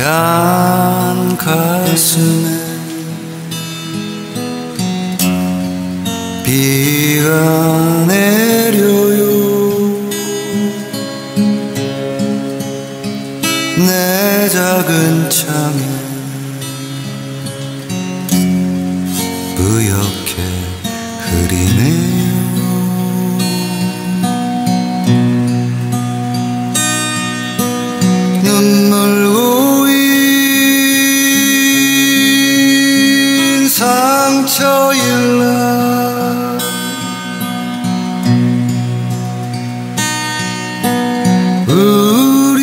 하얀 가슴에 비가 내려요. 내 작은 창에 뿌옇게 흐리네 상처일라 우리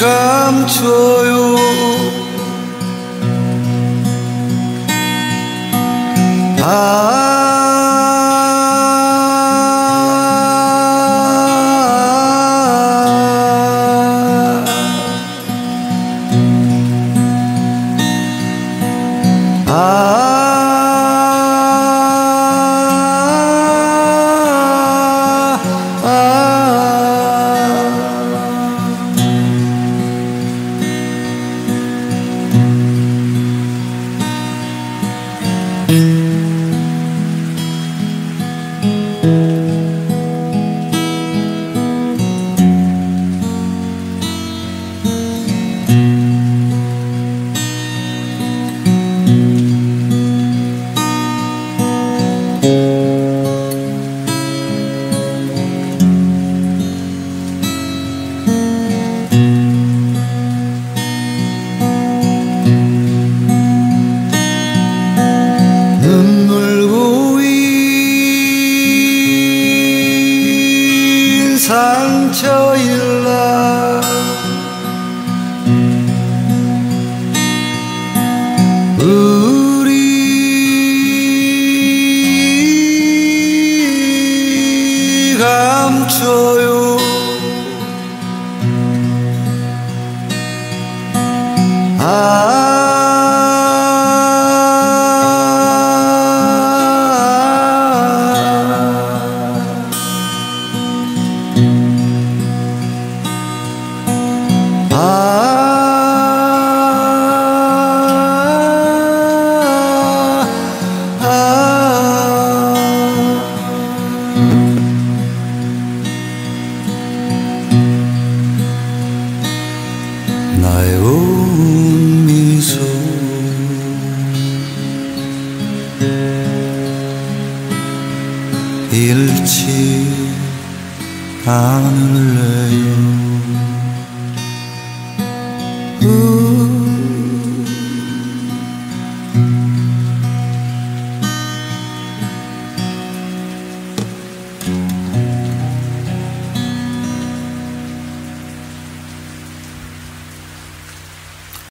감춰요. 아 아, 아. 눈물 상처일라. 우리 감춰요 나의 온 미소. 잃지 않을래요